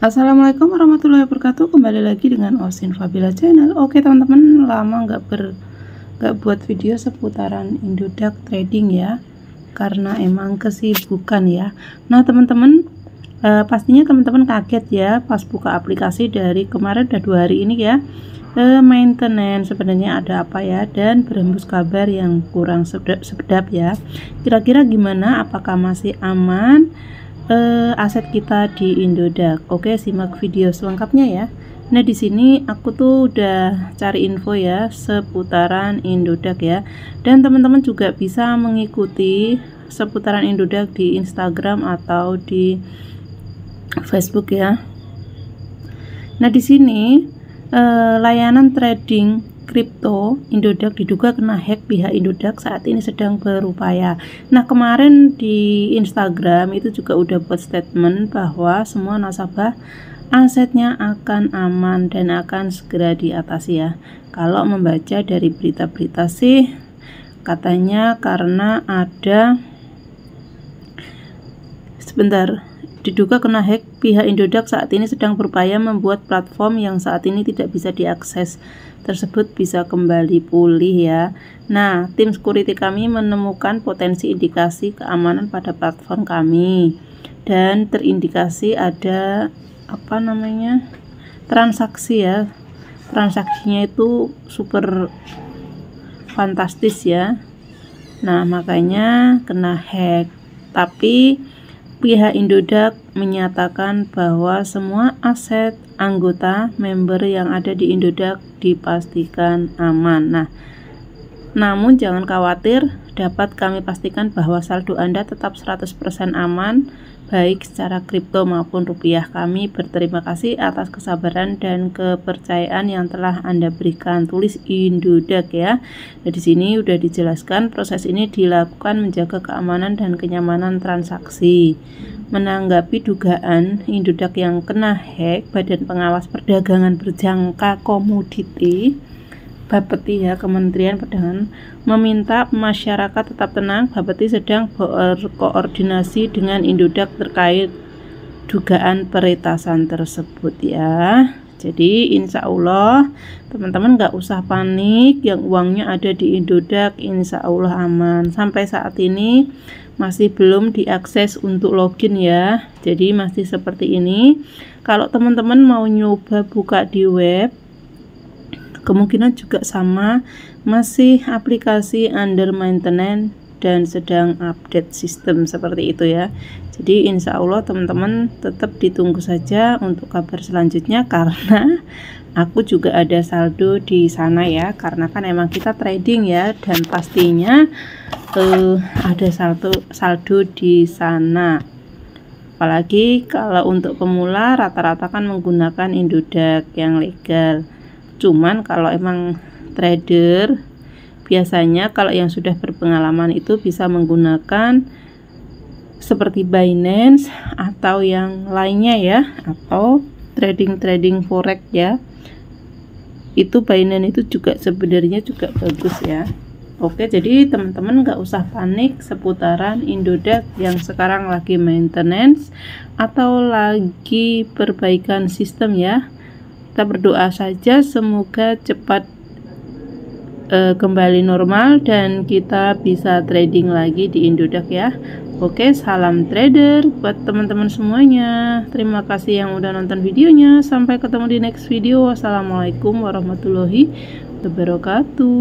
Assalamualaikum warahmatullahi wabarakatuh. Kembali lagi dengan Osin Fabila channel. Oke teman-teman lama nggak ber nggak buat video seputaran Indodax trading ya karena emang kesibukan ya. Nah teman-teman eh, pastinya teman-teman kaget ya pas buka aplikasi dari kemarin udah dua hari ini ya. Eh, maintenance sebenarnya ada apa ya dan berembus kabar yang kurang sedap ya. Kira-kira gimana? Apakah masih aman uh, aset kita di Indodax. Oke, simak video selengkapnya ya. Nah, di sini aku tuh udah cari info ya seputaran Indodax ya. Dan teman-teman juga bisa mengikuti seputaran Indodax di Instagram atau di Facebook ya. Nah, di sini uh, layanan trading kripto Indodax diduga kena hack pihak Indodax saat ini sedang berupaya. Nah, kemarin di Instagram itu juga udah buat statement bahwa semua nasabah asetnya akan aman dan akan segera diatasi ya. Kalau membaca dari berita-berita sih katanya karena ada sebentar diduga kena hack pihak Indodax saat ini sedang berupaya membuat platform yang saat ini tidak bisa diakses tersebut bisa kembali pulih ya. Nah tim security kami menemukan potensi indikasi keamanan pada platform kami. Dan terindikasi ada apa namanya transaksi ya. Transaksinya itu super fantastis ya. Nah makanya kena hack. Tapi Pihak Indodax menyatakan bahwa semua aset anggota member yang ada di Indodax dipastikan aman. Nah, namun jangan khawatir, dapat kami pastikan bahwa saldo Anda tetap 100% aman baik secara kripto maupun rupiah. Kami berterima kasih atas kesabaran dan kepercayaan yang telah Anda berikan. Tulis Indodax ya. Nah, di sini udah dijelaskan proses ini dilakukan menjaga keamanan dan kenyamanan transaksi. Menanggapi dugaan Indodax yang kena hack, Badan Pengawas Perdagangan Berjangka Komoditi Bapeti ya Kementerian Perdagangan meminta masyarakat tetap tenang. Bapeti sedang berkoordinasi dengan Indodax terkait dugaan peretasan tersebut ya. Jadi insya Allah teman-teman nggak usah panik yang uangnya ada di Indodax insya Allah aman. Sampai saat ini masih belum diakses untuk login ya. Jadi masih seperti ini. Kalau teman-teman mau nyoba buka di web kemungkinan juga sama masih aplikasi under maintenance dan sedang update sistem seperti itu ya. Jadi insya Allah teman-teman tetap ditunggu saja untuk kabar selanjutnya karena aku juga ada saldo di sana ya. Karena kan emang kita trading ya dan pastinya uh, ada saldo saldo di sana. Apalagi kalau untuk pemula rata-rata kan menggunakan Indodax yang legal cuman kalau emang trader biasanya kalau yang sudah berpengalaman itu bisa menggunakan seperti Binance atau yang lainnya ya atau trading-trading forex ya. Itu Binance itu juga sebenarnya juga bagus ya. Oke jadi teman-teman nggak usah panik seputaran Indodax yang sekarang lagi maintenance atau lagi perbaikan sistem ya kita berdoa saja semoga cepat uh, kembali normal dan kita bisa trading lagi di Indodax ya. Oke salam trader buat teman-teman semuanya. Terima kasih yang udah nonton videonya. Sampai ketemu di next video. Wassalamualaikum warahmatullahi wabarakatuh